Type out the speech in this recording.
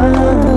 love.